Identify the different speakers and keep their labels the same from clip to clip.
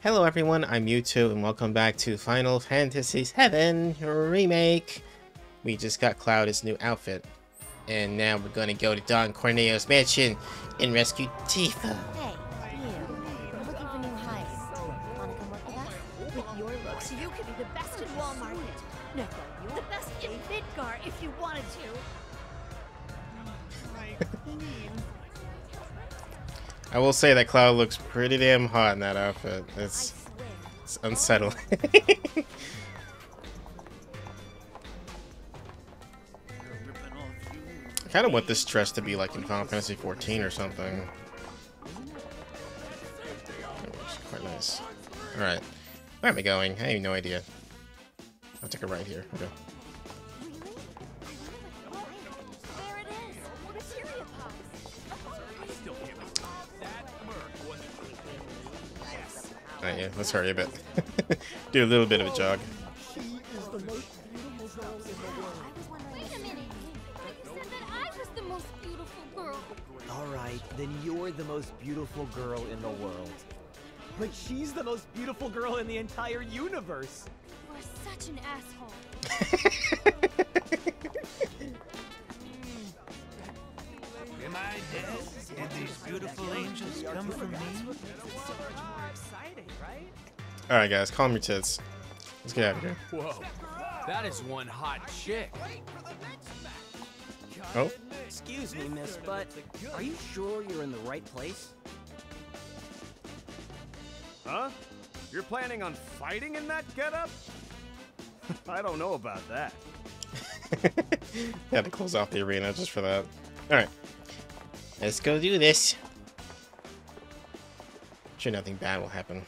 Speaker 1: Hello everyone, I'm Yutu and welcome back to Final Fantasy VII Remake. We just got Cloud his new outfit. And now we're gonna go to Don Corneo's mansion and rescue Tifa. I will say that Cloud looks pretty damn hot in that outfit. It's, it's unsettling. I kind of want this dress to be like in Final Fantasy 14 or something. It's quite nice. Alright. Where am I going? I have no idea. I'll take a right here. Okay. Alright, yeah, let's hurry a bit. Do a little bit of a jog.
Speaker 2: I was wondering.
Speaker 3: Wait a minute. You said that I was the most beautiful girl.
Speaker 4: Alright, then you're the most beautiful girl in the world. But she's the most beautiful girl in the entire universe.
Speaker 3: You're such an asshole.
Speaker 5: Am I dead? Did these beautiful angels come from me?
Speaker 1: Alright guys, calm your tits. Let's get out of here.
Speaker 6: Whoa, that is one hot chick.
Speaker 1: Oh,
Speaker 4: Excuse me, miss, but are you sure you're in the right place?
Speaker 7: Huh? You're planning on fighting in that getup? I don't know about that.
Speaker 1: had to close off the arena just for that. Alright. Let's go do this. Sure nothing bad will happen.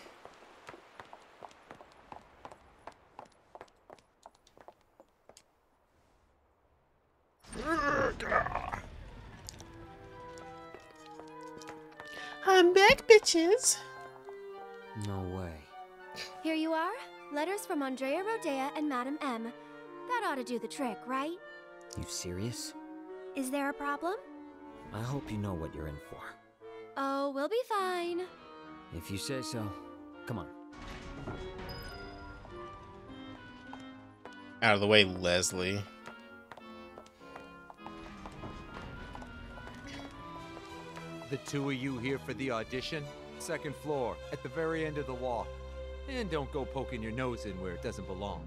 Speaker 1: I'm back, bitches.
Speaker 4: No way.
Speaker 2: Here you are. Letters from Andrea Rhodea and Madame M. That ought to do the trick, right?
Speaker 4: You serious?
Speaker 2: Is there a problem?
Speaker 4: I hope you know what you're in for.
Speaker 2: Oh, we'll be fine.
Speaker 4: If you say so. Come on.
Speaker 1: Out of the way, Leslie.
Speaker 6: The two of you here for the audition? Second floor, at the very end of the walk. And don't go poking your nose in where it doesn't belong.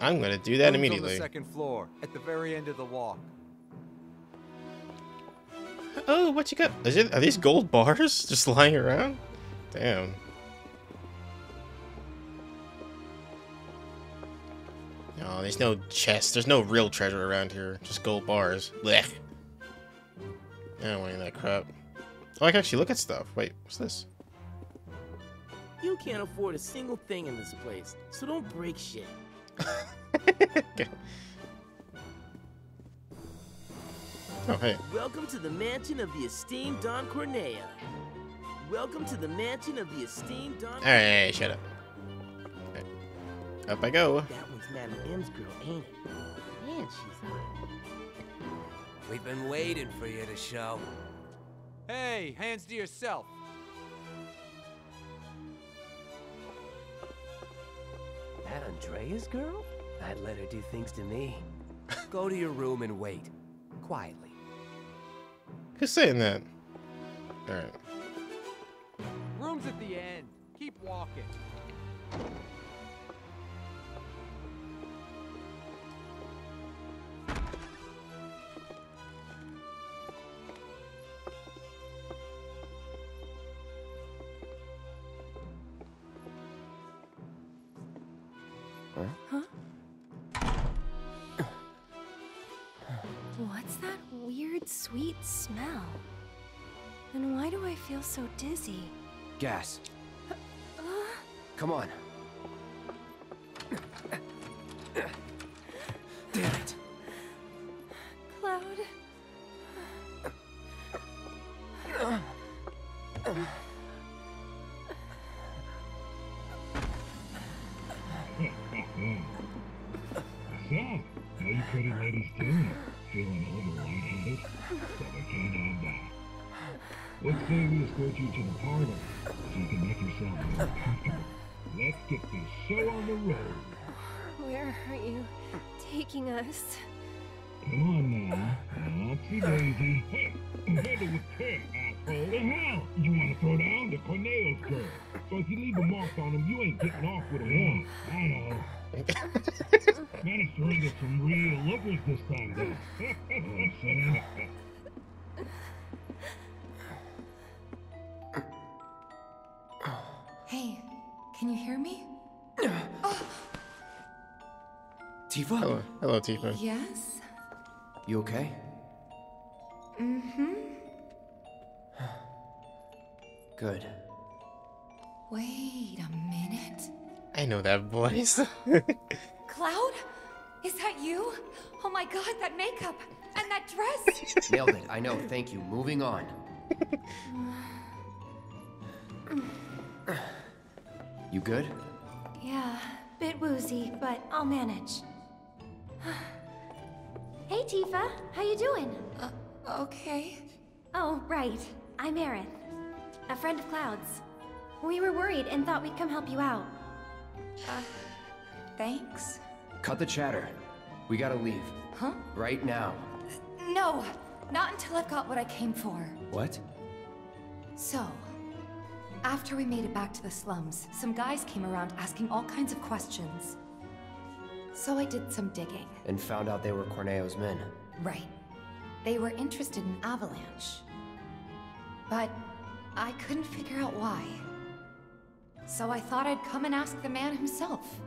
Speaker 1: I'm gonna do that
Speaker 6: Rooms On
Speaker 1: immediately.
Speaker 6: the second floor, at the very end of the walk.
Speaker 1: Oh, what you got? Is it, are these gold bars just lying around? Damn. No, there's no chest. There's no real treasure around here. Just gold bars. Blech. I don't want any of that crap. Oh, I can actually look at stuff. Wait, what's this?
Speaker 8: You can't afford a single thing in this place, so don't break shit.
Speaker 1: okay. Oh, hey.
Speaker 8: Welcome to the mansion of the esteemed Don Corneo. Welcome to the mansion of the esteemed Don.
Speaker 1: Hey, hey, shut up. Okay. Up I go.
Speaker 8: That one's Madam M's girl, ain't it? Man, she's hot.
Speaker 5: We've been waiting for you to show.
Speaker 6: Hey, hands to yourself.
Speaker 8: That Andrea's girl? I'd let her do things to me.
Speaker 5: Go to your room and wait. Quietly.
Speaker 1: Who's saying that? Alright.
Speaker 6: At the end. Keep walking.
Speaker 2: What's that weird, sweet smell? And why do I feel so dizzy?
Speaker 4: Gas.
Speaker 2: Uh,
Speaker 4: Come on. Damn it.
Speaker 2: Cloud.
Speaker 9: So, how you pretty ladies doing? Feeling a little lightheaded? Well, we can't have that. Let's say we escort you to the parlor so you can make yourself more comfortable. let's get this show on the road.
Speaker 2: Where are you taking us?
Speaker 9: Come on now. Oopsie daisy. Hey, headed with Ted, asshole. The hell? You want to throw down the Corneo's girl? So if you leave a mark on him, you ain't getting off with a
Speaker 1: Hello, hello, Tifa.
Speaker 10: Yes?
Speaker 11: You okay?
Speaker 10: Mm-hmm.
Speaker 11: Good.
Speaker 10: Wait a minute.
Speaker 1: I know that voice.
Speaker 10: Cloud? Is that you? Oh my god, that makeup! And that dress!
Speaker 11: Nailed it. I know. Thank you. Moving on. You good?
Speaker 2: Yeah, bit woozy, but I'll manage. Hey, Tifa. How you doing?
Speaker 10: Uh, okay.
Speaker 2: Oh, right. I'm Aerith. A friend of Cloud's. We were worried and thought we'd come help you out.
Speaker 10: Uh, thanks.
Speaker 11: Cut the chatter. We gotta leave.
Speaker 10: Huh?
Speaker 11: Right now.
Speaker 10: No, not until I've got what I came for.
Speaker 11: What?
Speaker 10: So, after we made it back to the slums, some guys came around asking all kinds of questions. So I did some digging.
Speaker 11: And found out they were Corneo's men.
Speaker 10: Right. They were interested in Avalanche. But I couldn't figure out why. So I thought I'd come and ask the man himself.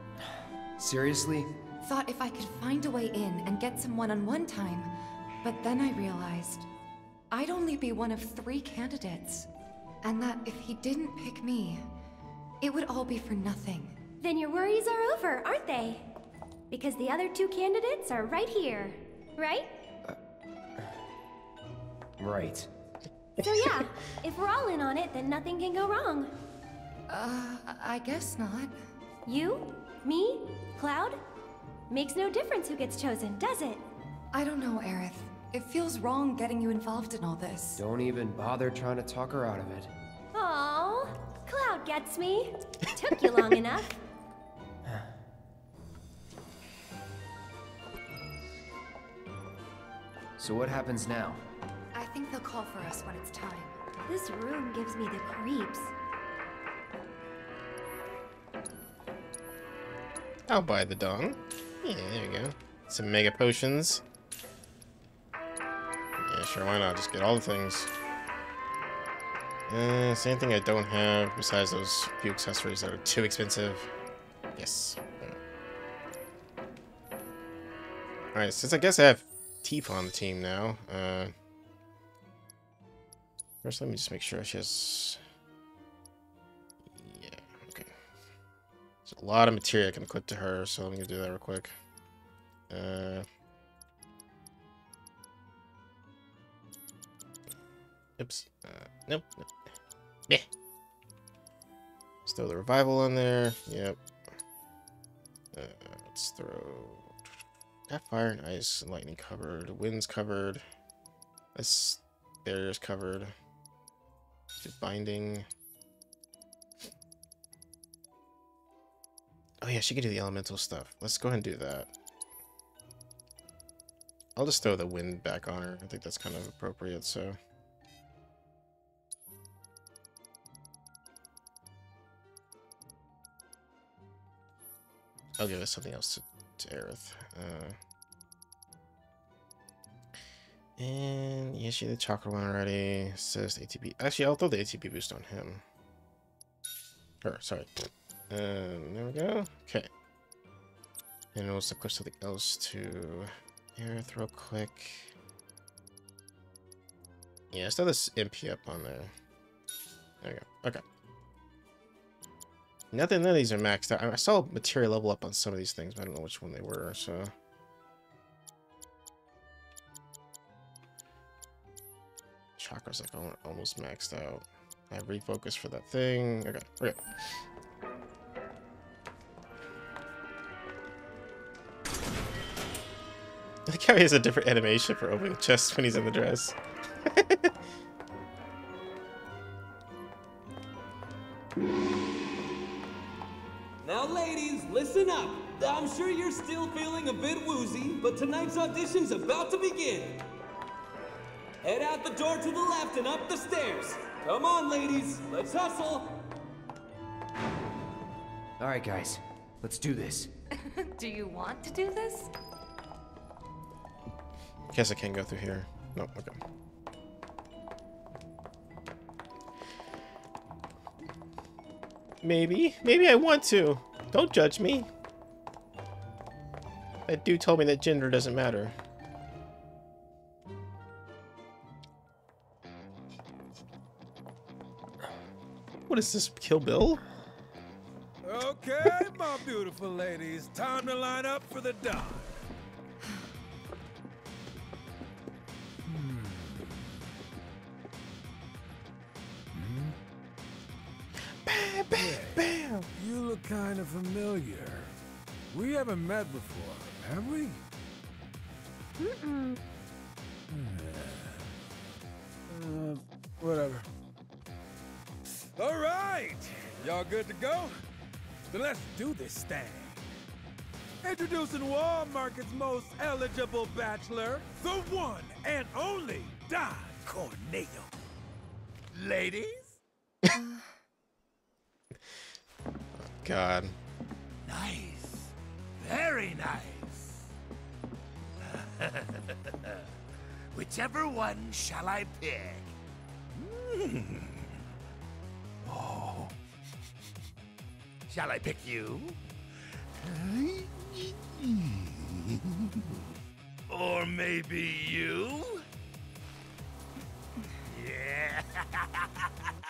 Speaker 11: Seriously?
Speaker 10: Thought if I could find a way in and get some one-on-one time, but then I realized I'd only be one of three candidates. And that if he didn't pick me, it would all be for nothing.
Speaker 2: Then your worries are over, aren't they? Because the other two candidates are right here, right?
Speaker 11: Right.
Speaker 2: So yeah, if we're all in on it, then nothing can go wrong.
Speaker 10: Uh, I guess not.
Speaker 2: You? Me? Cloud? Makes no difference who gets chosen, does it?
Speaker 10: I don't know, Aerith. It feels wrong getting you involved in all this.
Speaker 11: Don't even bother trying to talk her out of it.
Speaker 2: Oh, Cloud gets me. Took you long enough.
Speaker 11: So what happens now?
Speaker 10: I think they'll call for us when it's time.
Speaker 2: This room gives me the creeps.
Speaker 1: I'll buy the Dawn. Yeah, there you go. Some Mega Potions. Yeah, sure, why not? Just get all the things. Uh, same thing I don't have besides those few accessories that are too expensive. Yes. Alright, since I guess I have Tifa on the team now, uh... First, let me just make sure she has... Yeah, okay. There's a lot of materia I can equip to her, so let me do that real quick. Uh... Oops. Uh, nope. nope. Yeah. Let's throw the revival on there. Yep. Uh, let's throw... Got fire and ice and lightning covered. Wind's covered. This barrier's covered. Binding. Oh yeah, she can do the elemental stuff. Let's go ahead and do that. I'll just throw the wind back on her. I think that's kind of appropriate, so... I'll give us something else to, to Aerith. Uh, and did the chakra one already. Says ATB. Actually, I'll throw the ATB boost on him. Or sorry. And there we go. Okay. And we'll equip something else to Aerith real quick. Yeah, let's throw this MP up on there. There we go. Okay. Nothing, none of these are maxed out. I saw materia level up on some of these things, but I don't know which one they were, so... Chakra's like almost maxed out. I refocus for that thing. Okay, okay. I like how he has a different animation for opening chests when he's in the dress.
Speaker 12: listen up. I'm sure you're still feeling a bit woozy, but tonight's audition's about to begin. Head out the door to the left and up the stairs. Come on, ladies, let's hustle.
Speaker 11: Alright, guys. Let's do this.
Speaker 10: do you want to do this?
Speaker 1: Guess I can't go through here. No, okay. Maybe. Maybe I want to. Don't judge me. That dude told me that gender doesn't matter. What is this, Kill Bill?
Speaker 13: Okay, my beautiful ladies, time to line up for the dive. Hmm.
Speaker 1: Bam, bam, bam.
Speaker 13: You look kind of familiar. We haven't met before, have we?
Speaker 3: Mm-mm.
Speaker 13: Uh, whatever. All right, y'all good to go? Then let's do this thing. Introducing Wall Market's most eligible bachelor, the one and only Don Corneo. Ladies?
Speaker 1: God.
Speaker 5: Nice. Very nice. Whichever one shall I pick? Hmm. Oh. Shall I pick you? Or maybe you? Yeah.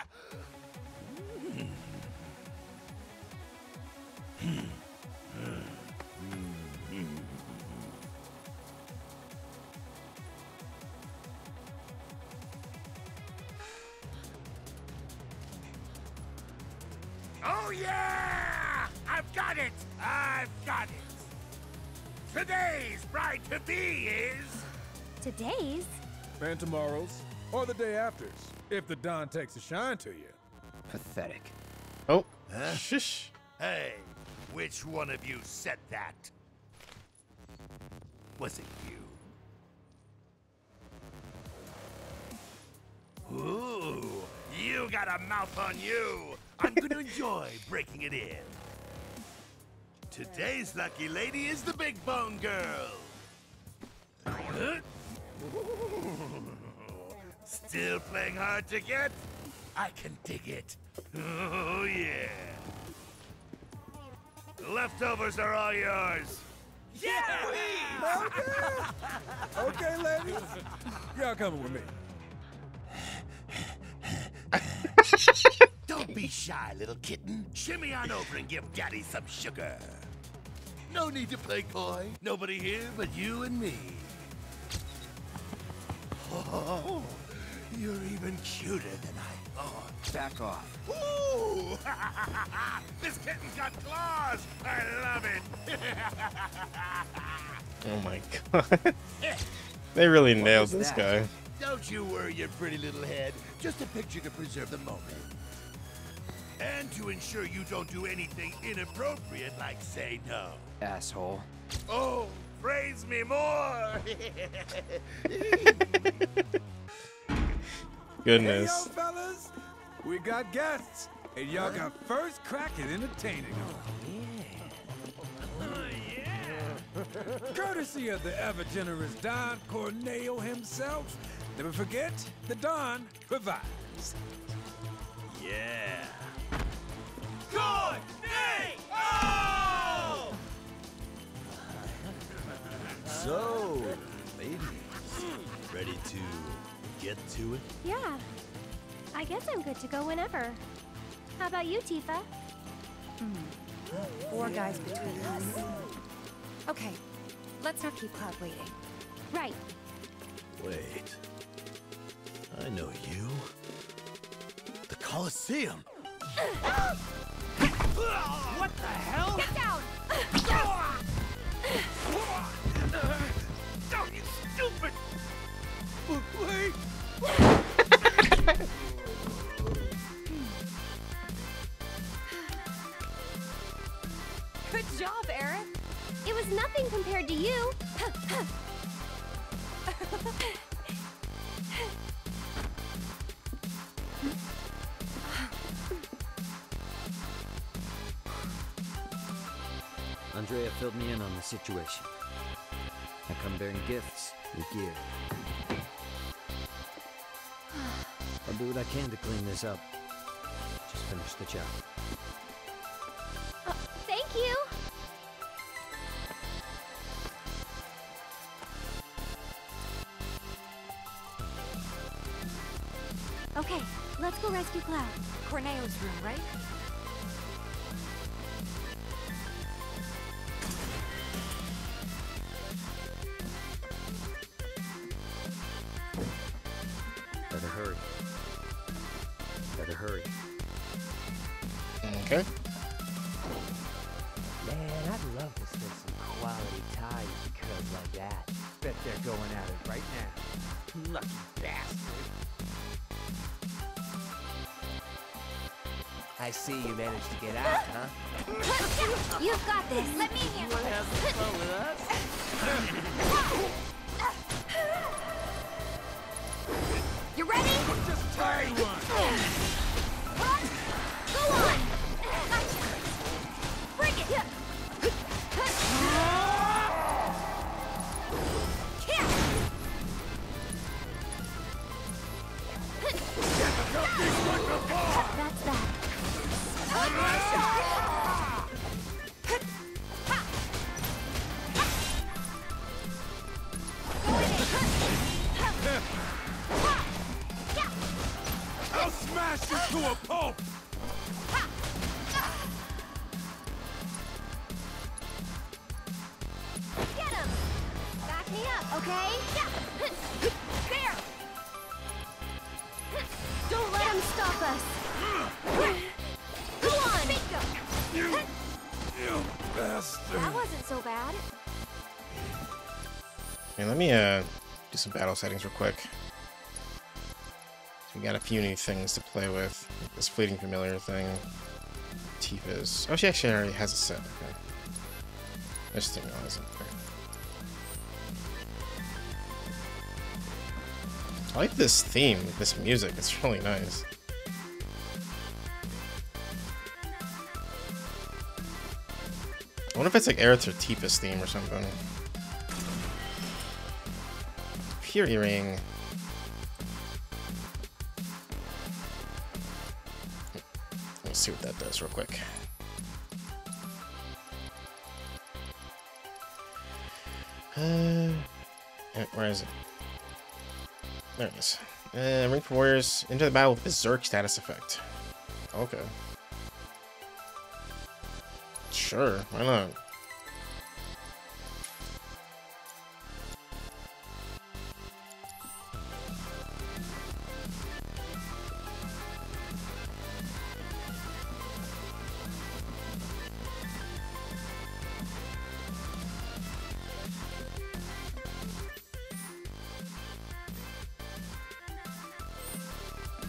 Speaker 5: Today's bride to be is
Speaker 3: Today's?
Speaker 13: And tomorrow's, or the day after's, if the Don takes a shine to you.
Speaker 11: Pathetic.
Speaker 1: Oh.
Speaker 5: Huh?
Speaker 1: Shush.
Speaker 5: Hey, which one of you said that? Was it you? Ooh, you got a mouth on you. I'm gonna enjoy breaking it in. Today's lucky lady is the Big Bone Girl. Huh? Still playing hard to get? I can dig it. Oh, yeah. The leftovers are all yours.
Speaker 13: Yeah! Okay, ladies. Y'all coming with me.
Speaker 5: Don't be shy, little kitten. Shimmy on over and give Daddy some sugar. No need to play coy. Nobody here but you and me. Oh, you're even cuter than I thought.
Speaker 11: Back off.
Speaker 5: Ooh! this kitten's got claws! I love it!
Speaker 1: Oh my god. they really
Speaker 5: What
Speaker 1: nailed this
Speaker 5: that?
Speaker 1: guy.
Speaker 5: Don't you worry your pretty little head. Just a picture to preserve the moment. And to ensure you don't do anything inappropriate like say no.
Speaker 11: Asshole.
Speaker 5: Oh, praise me more!
Speaker 1: Goodness.
Speaker 13: Hey, yo, fellas, we got guests, and y'all got first crack at entertaining them. Oh, yeah Courtesy of the ever generous Don Corneo himself. Never forget, the Don provides.
Speaker 5: yeah. Good! Nay! Oh!
Speaker 7: So, ladies, ready to get to it?
Speaker 3: Yeah. I guess I'm good to go whenever. How about you, Tifa? Hmm.
Speaker 10: Four guys between us. Okay, let's not keep Cloud waiting.
Speaker 3: Right.
Speaker 7: Wait. I know you. The Colosseum.
Speaker 4: What the hell?
Speaker 3: Get down!
Speaker 5: Oh, you stupid!
Speaker 13: Wait!
Speaker 3: Good job, Aerith.
Speaker 2: It was nothing compared to you.
Speaker 14: Andrea filled me in on the situation. I come bearing gifts with gear. I'll do what I can to clean this up. Just finish the job.
Speaker 2: Uh, thank you. Okay, let's go rescue Cloud.
Speaker 3: Corneo's room, right?
Speaker 4: You to
Speaker 13: a pulp.
Speaker 2: Get him! Back me up, okay? Yeah. There! Don't let him stop us! Go on!
Speaker 13: You, you bastard.
Speaker 2: That wasn't so bad.
Speaker 1: And let me uh do some battle settings real quick. We got a few new things to play with. This fleeting familiar thing. Tifa's. Oh, she actually already has a set. Okay. I just didn't realize it. Okay. I like this theme, this music. It's really nice. I wonder if it's like Aerith or Tifa's theme or something. Fury Ring. See what that does real quick. Uh, eh, where is it? There it is. Uh, Ring for Warriors. Enter the battle with Berserk status effect. Okay. Sure, why not?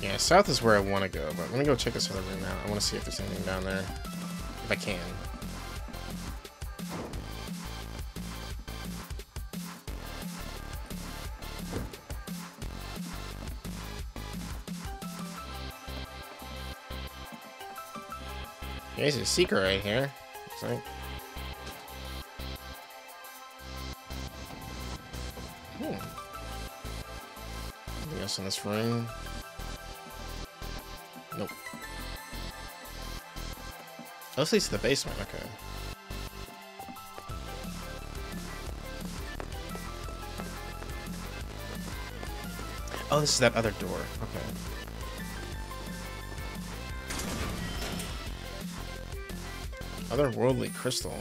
Speaker 1: Yeah, south is where I want to go, but let me go check this other room out. I want to see if there's anything down there. If I can. There's a secret right here. Looks like. Hmm. Anything else in this room? This leads to the basement, okay. Oh, this is that other door. Okay. Otherworldly crystal.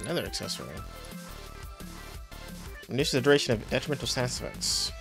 Speaker 1: Another accessory. Reduces the duration of detrimental status effects.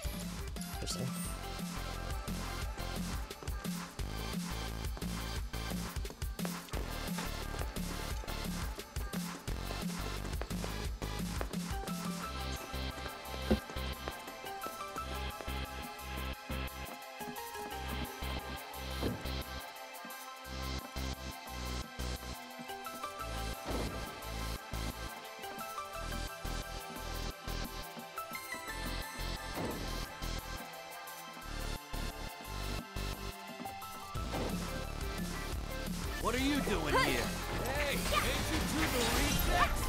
Speaker 13: You doing here? Hey, ain't you two the rejects?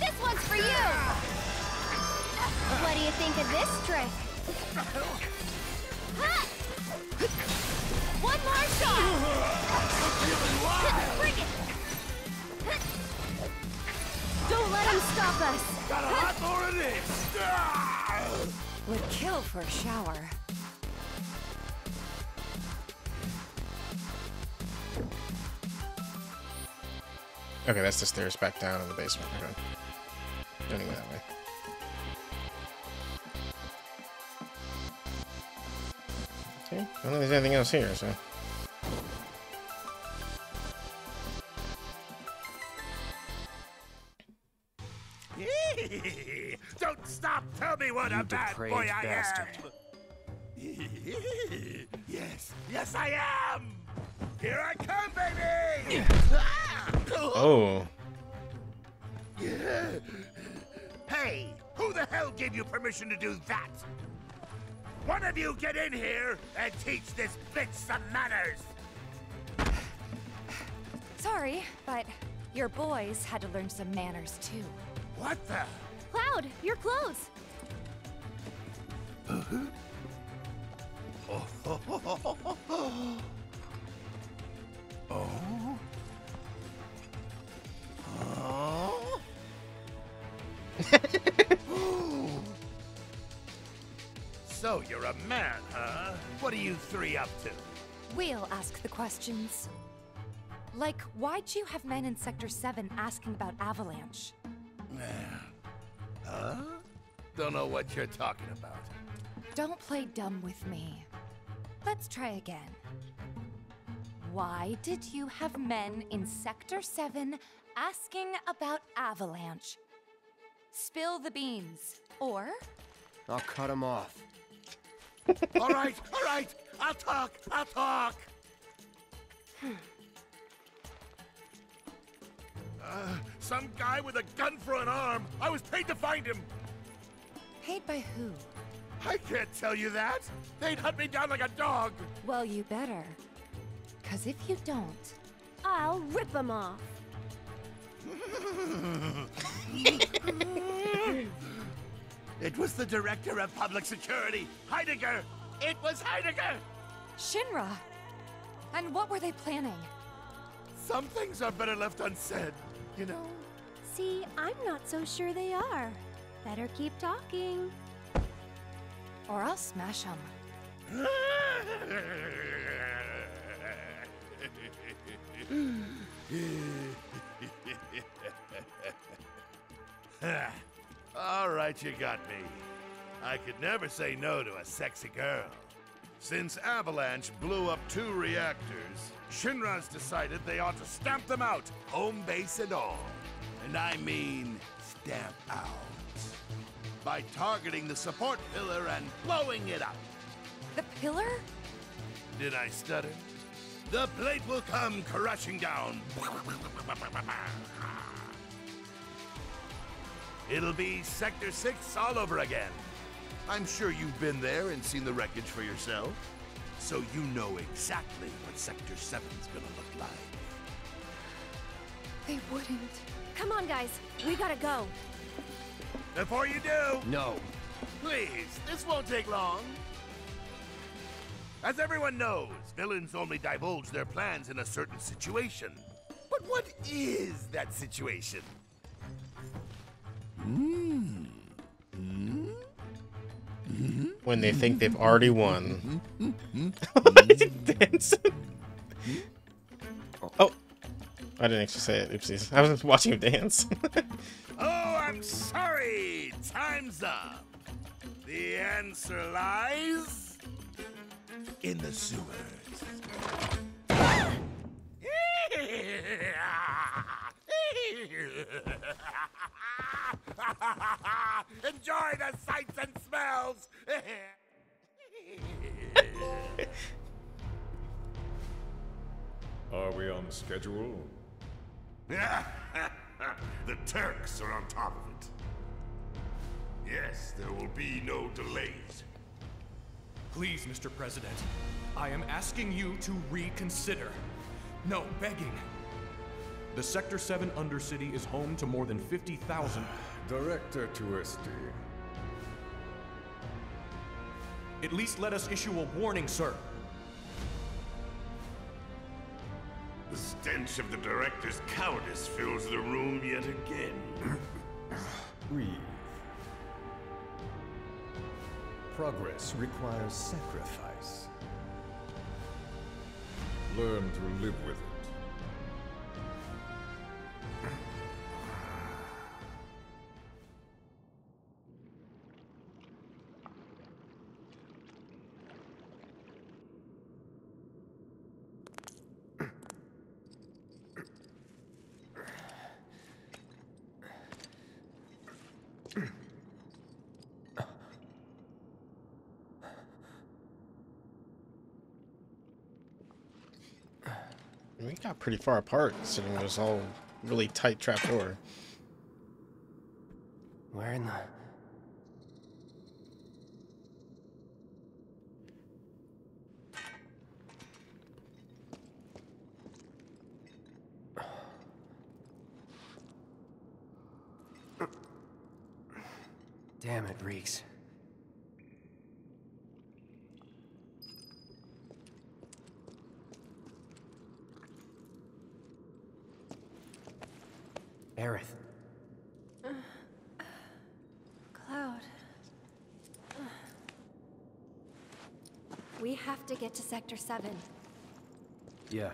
Speaker 3: This one's for you! What do you think of this trick? One more shot! Bring it! Don't let him stop us!
Speaker 5: Got a lot more of this!
Speaker 10: Would kill for a shower.
Speaker 1: Okay, that's the stairs back down in the basement. Okay. Don't go that way. Okay, I don't think there's anything else here, so.
Speaker 5: Don't stop! Tell me what
Speaker 11: You
Speaker 5: a bad boy I
Speaker 11: bastard.
Speaker 5: am! Permission to do that? One of you get in here and teach this bitch some manners!
Speaker 10: Sorry, but your boys had to learn some manners too.
Speaker 5: What the?
Speaker 3: Cloud, your clothes! Uh-huh.
Speaker 5: Oh? Oh? So you're a man, huh? What are you three up to?
Speaker 10: We'll ask the questions. Like, why'd you have men in Sector 7 asking about Avalanche?
Speaker 5: Huh? Don't know what you're talking about.
Speaker 10: Don't play dumb with me. Let's try again. Why did you have men in Sector 7 asking about Avalanche? Spill the beans. Or
Speaker 11: I'll cut him off.
Speaker 5: All right, all right. I'll talk. I'll talk. Uh, some guy with a gun for an arm. I was paid to find him.
Speaker 10: paid by who?
Speaker 5: I can't tell you that. They'd hunt me down like a dog.
Speaker 10: Well, you better. Cause if you don't,
Speaker 3: I'll rip him off.
Speaker 5: it was the director of public security, Heidegger. It was Heidegger.
Speaker 10: Shinra! And what were they planning?
Speaker 5: Some things are better left unsaid, you know.
Speaker 2: See, I'm not so sure they are. Better keep talking.
Speaker 10: Or I'll smash them.
Speaker 5: All right, you got me. I could never say no to a sexy girl. Since Avalanche blew up two reactors, Shinra's decided they ought to stamp them out, home base and all. And I mean stamp out. By targeting the support pillar and blowing it up.
Speaker 10: The pillar?
Speaker 5: Did I stutter? The plate will come crashing down. It'll be Sector 6 all over again. I'm sure you've been there and seen the wreckage for yourself. So you know exactly what Sector 7's gonna look like.
Speaker 10: They wouldn't.
Speaker 2: Come on, guys. We gotta go.
Speaker 5: Before you do,
Speaker 11: No.
Speaker 5: please, this won't take long. As everyone knows, villains only divulge their plans in a certain situation. But what is that situation?
Speaker 1: When they think they've already won. Dance. oh. I didn't actually say it. Oopsies. I was watching him dance.
Speaker 5: Oh, I'm sorry. Time's up. The answer lies in the sewers. Enjoy the sights and smells.
Speaker 15: Are we on schedule?
Speaker 5: the Turks are on top of it. Yes, there will be no delays.
Speaker 16: Please, Mr. President, I am asking you to reconsider.
Speaker 15: No, begging. The Sector 7 Undercity is home to more than 50,000.
Speaker 16: Director Tuesti.
Speaker 15: At least let us issue a warning, sir.
Speaker 5: The stench of the director's cowardice fills the room yet again.
Speaker 16: Breathe. Progress requires sacrifice. Learn to live with it.
Speaker 1: We got pretty far apart, sitting it was all really tight trapdoor.
Speaker 11: Where in the... Damn it, reeks. Aerith.
Speaker 2: Cloud. We have to get to Sector 7.
Speaker 11: Yeah.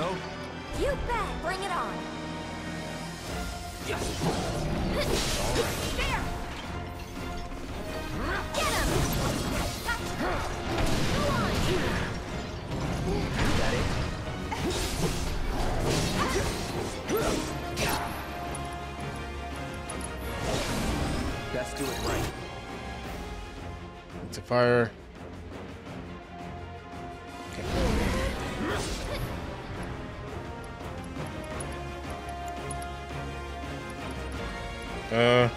Speaker 11: Go?
Speaker 2: You bet! Bring it on!
Speaker 11: Yes.
Speaker 2: There! Get him! Go on!
Speaker 11: That it? Best do it right.
Speaker 1: To fire. Uh,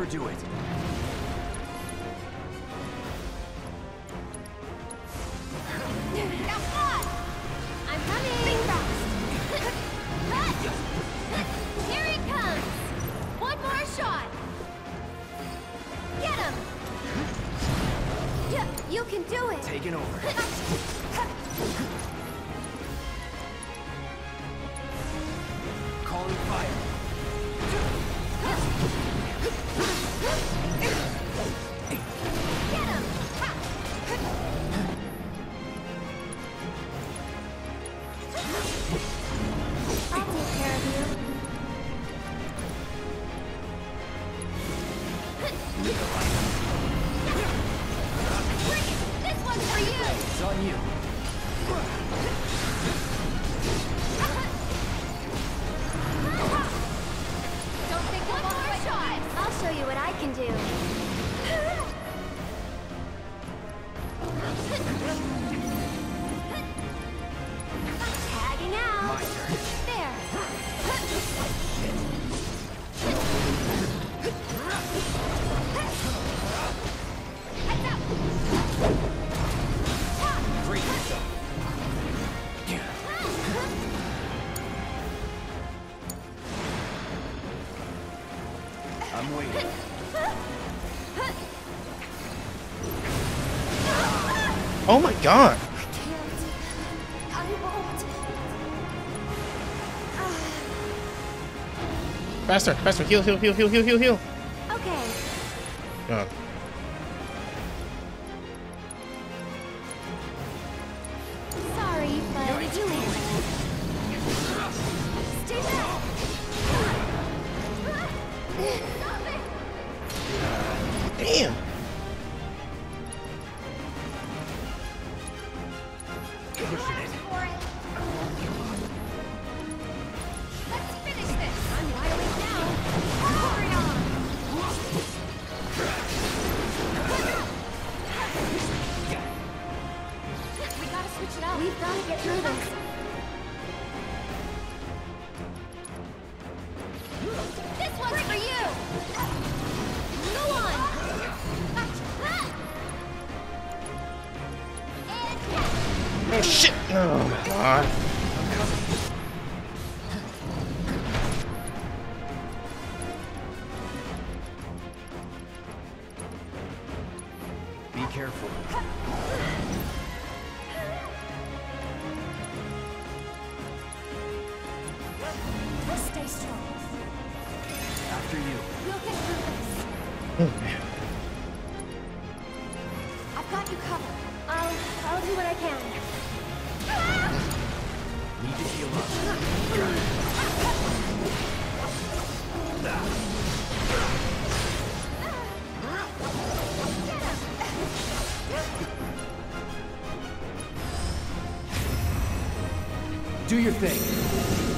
Speaker 11: overdo it. Waiting.
Speaker 1: Oh my god! Faster, faster, heal, heal, heal, heal, heal, heal, heal.
Speaker 11: After you.
Speaker 2: We'll get through this.
Speaker 1: Oh man.
Speaker 2: I've got you covered. I'll I'll do what I can.
Speaker 11: Need to heal up. Do your thing.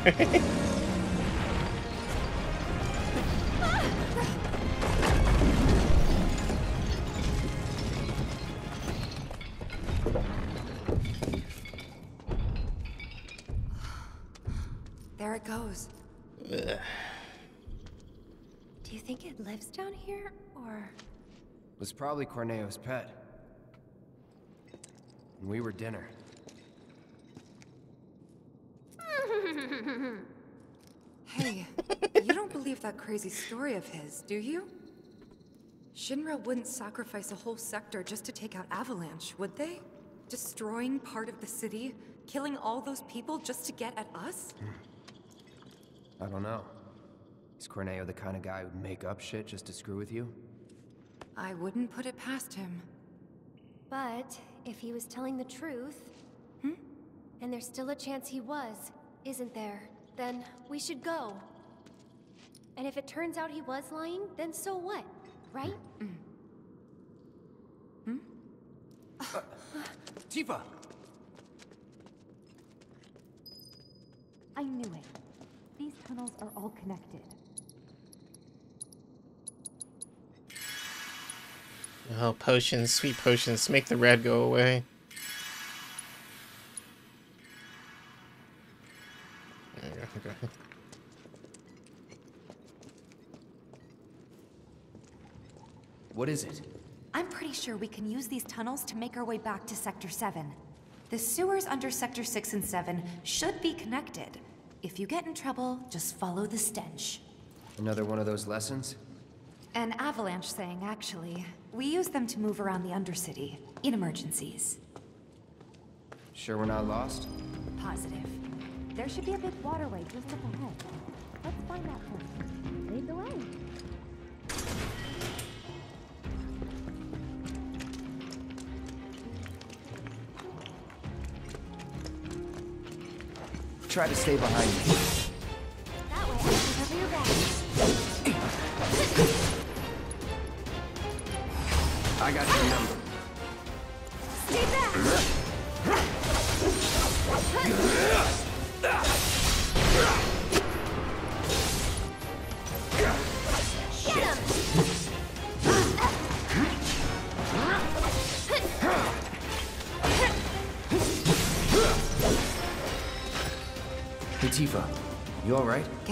Speaker 10: There it goes.
Speaker 1: Ugh.
Speaker 2: Do you think it lives down here, or
Speaker 11: Was probably Corneo's pet. And we were dinner.
Speaker 10: Hey, you don't believe that crazy story of his, do you? Shinra wouldn't sacrifice a whole sector just to take out Avalanche, would they? Destroying part of the city, killing all those people just to get at us?
Speaker 11: I don't know. Is Corneo the kind of guy who'd make up shit just to screw with you?
Speaker 10: I wouldn't put it past him.
Speaker 2: But if he was telling the truth,
Speaker 10: Hmm?
Speaker 2: and there's still a chance he was, isn't there? Then we should go. And if it turns out he was lying, then so what? Right? Hmm?
Speaker 11: Uh, Tifa!
Speaker 17: I knew it. These tunnels are all connected.
Speaker 1: Oh, potions, sweet potions, make the red go away. Okay.
Speaker 11: What is it?
Speaker 10: I'm pretty sure we can use these tunnels to make our way back to Sector 7. The sewers under Sector 6 and 7 should be connected. If you get in trouble, just follow the stench.
Speaker 11: Another one of those lessons?
Speaker 10: An avalanche thing, actually. We use them to move around the Undercity, in emergencies.
Speaker 11: Sure we're not lost?
Speaker 10: Positive.
Speaker 17: There should be a big waterway just up ahead. Let's find that first. Lead the way.
Speaker 11: Try to stay behind me.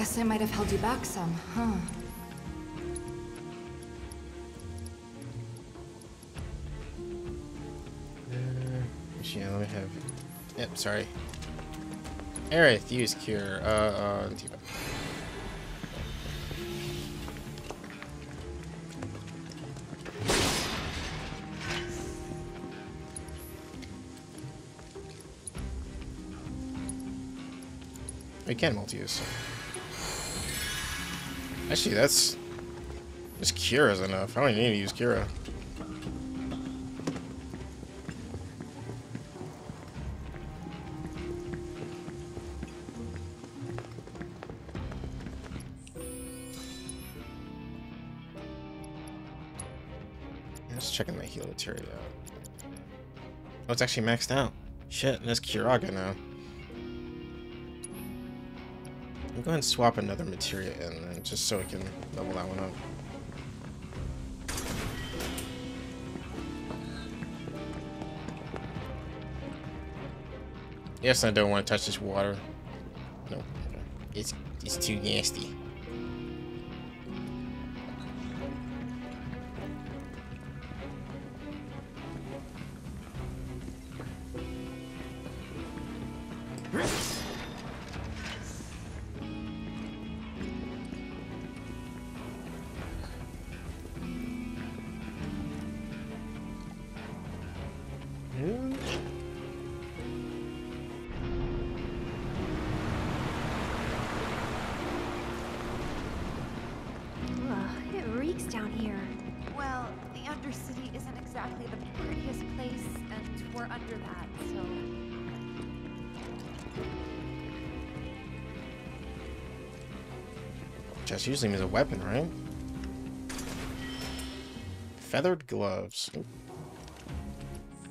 Speaker 10: Guess I might have held you back some, huh?
Speaker 1: Actually, yeah, let me have. Yep, sorry. Aerith, use cure. Uh, uh. We can multi-use. Actually, that's just is enough. I don't even need to use cure. Just checking my heal materia out. Oh, it's actually maxed out. Shit, that's Curaga now. I'll go ahead and swap another materia in, just so I can level that one up. Yes, I don't want to touch this water. No, okay. it's it's too nasty. Usually means a weapon, right? Feathered gloves. Oop.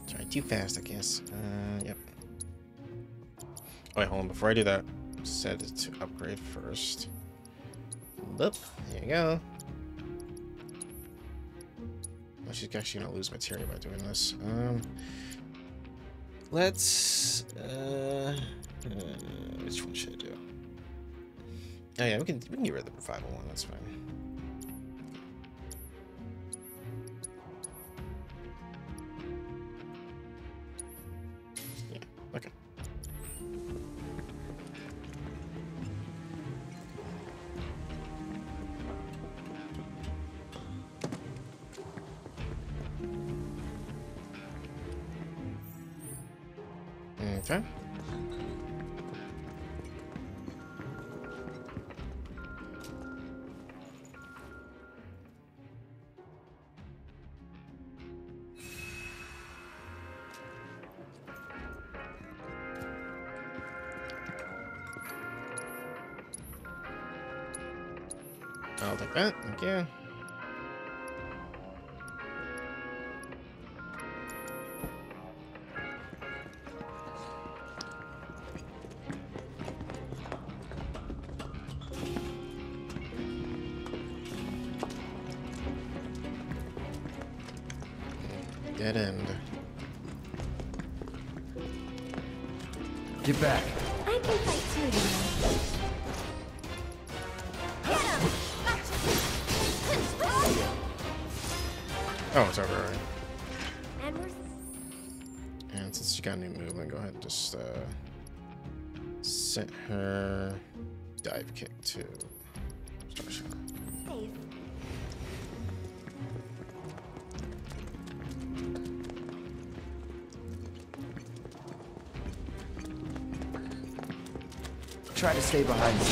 Speaker 1: Sorry, too fast, I guess. Uh, yep. Oh, wait, hold on. Before I do that, set it to upgrade first. Boop. There you go. Well, she's actually gonna lose materia by doing this. Um, let's. Uh, uh, which one should I do? Oh yeah, we can we can get rid of the revival one. That's fine.
Speaker 11: Get back.
Speaker 2: I can fight too. Get him!
Speaker 1: Oh, it's over. Right.
Speaker 2: And
Speaker 1: And since she got a new movement, go ahead and just uh, set her dive kick to Star
Speaker 11: Try to stay behind me.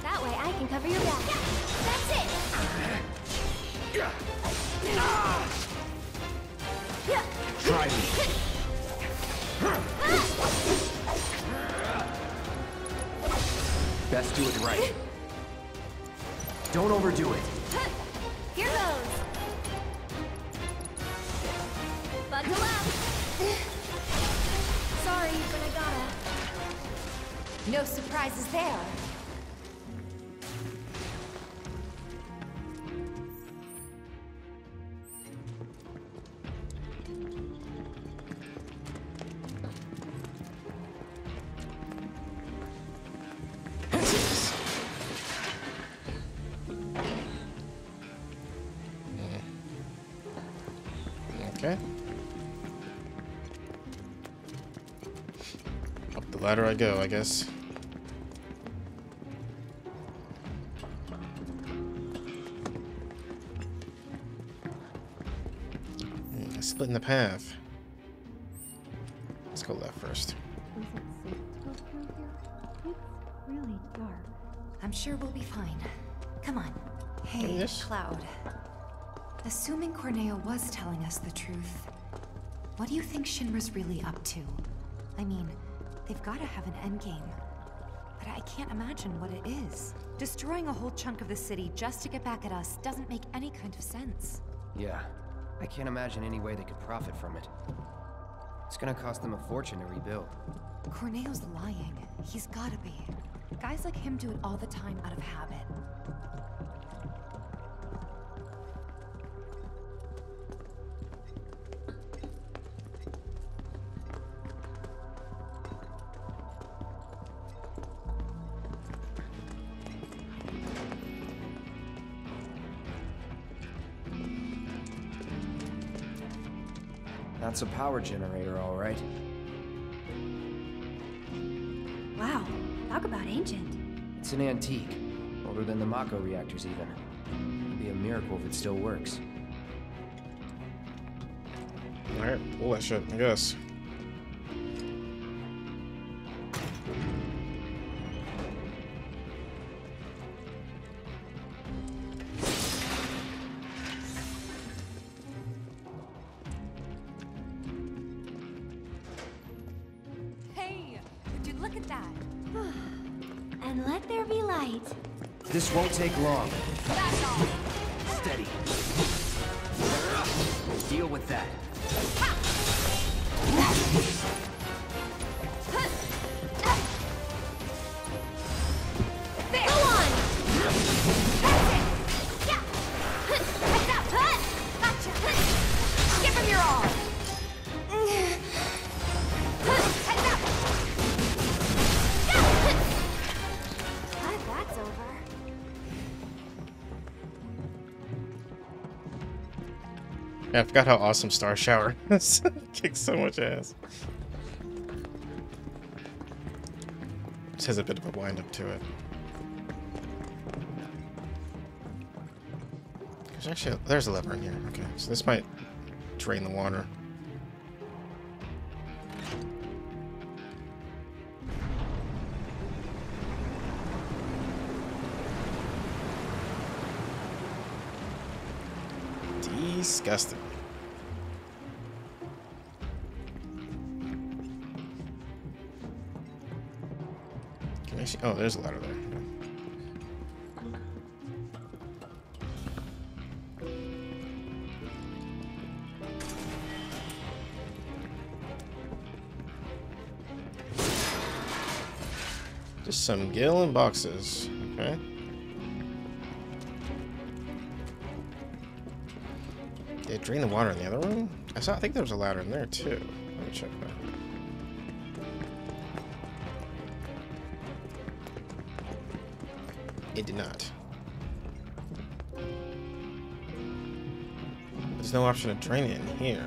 Speaker 2: That way I can cover your back. That's it.
Speaker 11: Try me. Best do it right. Don't overdo it.
Speaker 2: No surprises there.
Speaker 1: Okay. Up the ladder I go, I guess. Splitting the path. Let's go left first.
Speaker 17: Is it safe to go through here? It's really dark.
Speaker 10: I'm sure we'll be fine. Come on. Hey, Cloud. Assuming Corneo was telling us the truth, what do you think Shinra's really up to? I mean, they've got to have an endgame. But I can't imagine what it is. Destroying a whole chunk of the city just to get back at us doesn't make any kind of sense.
Speaker 11: Yeah, I can't imagine any way they could profit from it. It's gonna cost them a fortune to rebuild.
Speaker 10: Corneo's lying. He's gotta be. Guys like him do it all the time out of habit.
Speaker 11: That's a power generator, all right.
Speaker 17: Wow, talk about ancient.
Speaker 11: It's an antique. Older than the Mako reactors, even. It'd be a miracle if it still works.
Speaker 1: Alright, pull that shit, I guess.
Speaker 11: This won't take long.
Speaker 2: Yeah,
Speaker 1: I forgot how awesome Star Shower. Kicks so much ass. Just has a bit of a wind up to it. There's actually there's a lever in here. Okay, so this might drain the water. Disgusting. Oh, there's a ladder there. Just some gil and boxes. Okay. Did it drain the water in the other room? I saw. I think there was a ladder in there too. Let me check that. It did not. There's no option to drain it in here.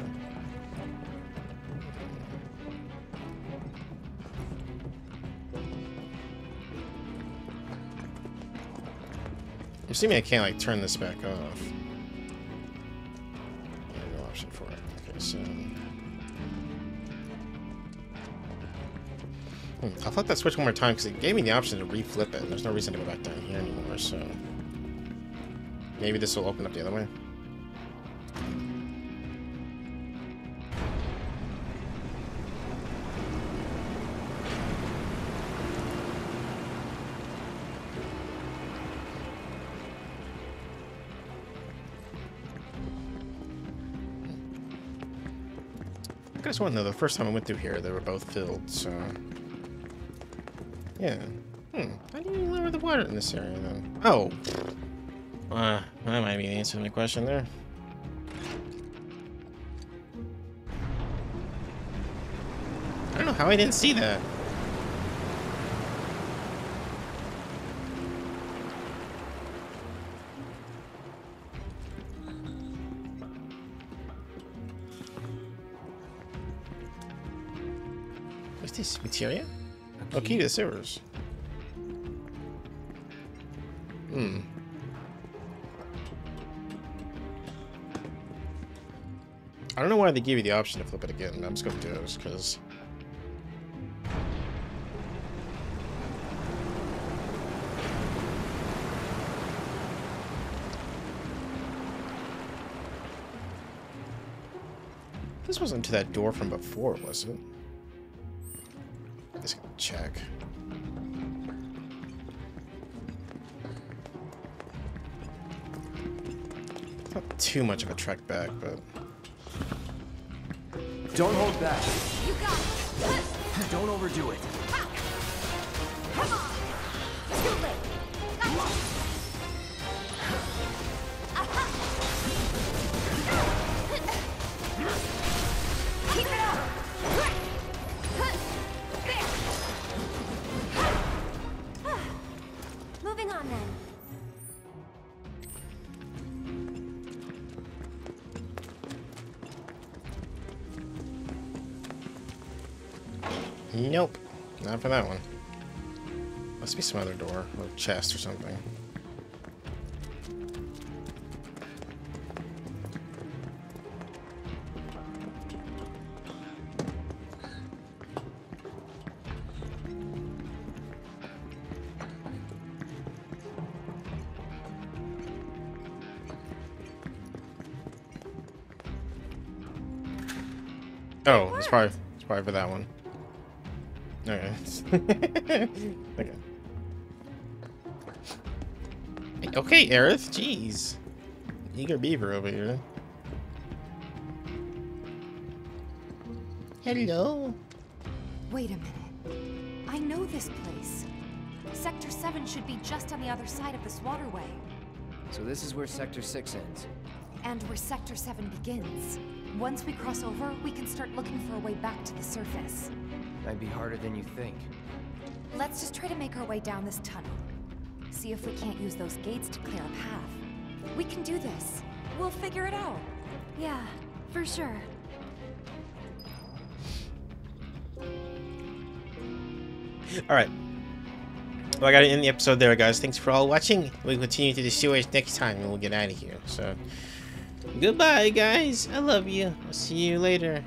Speaker 1: You see me, I can't like turn this back off. I'll flip that switch one more time because it gave me the option to reflip it. There's no reason to go back down here anymore, so. Maybe this will open up the other way. I just want to know, the first time I went through here, they were both filled, so... Yeah. Hmm. How do you lower the water in this area, then? Oh! Uh, that might be the answer to my question there. I don't know how I didn't see that. What's this? Materia? Oh, key to the sewers. Hmm. I don't know why they gave you the option to flip it again. I'm just gonna do this because. This wasn't to that door from before, was it? Let's check. Not too much of a trek back, but.
Speaker 11: Don't hold back.
Speaker 3: You got it.
Speaker 11: Don't overdo it.
Speaker 1: Nope. Not for that one. Must be some other door or chest or something. Oh, it's probably it's probably for that one. Okay. okay. Okay, Aerith. Jeez. Eager beaver over here. Hello.
Speaker 10: Wait a minute. I know this place. Sector 7 should be just on the other side of this waterway.
Speaker 11: So this is where Sector 6 ends.
Speaker 10: And where Sector 7 begins. Once we cross over, we can start looking for a way back to the surface.
Speaker 11: Might be harder than you think.
Speaker 10: Let's just try to make our way down this tunnel. See if we can't use those gates to clear a path. We can do this. We'll figure it out.
Speaker 2: Yeah, for sure.
Speaker 1: All right. Well, I got to end the episode there, guys. Thanks for all watching. We'll continue to the sewers next time, and we'll get out of here. So, goodbye, guys. I love you. I'll see you later.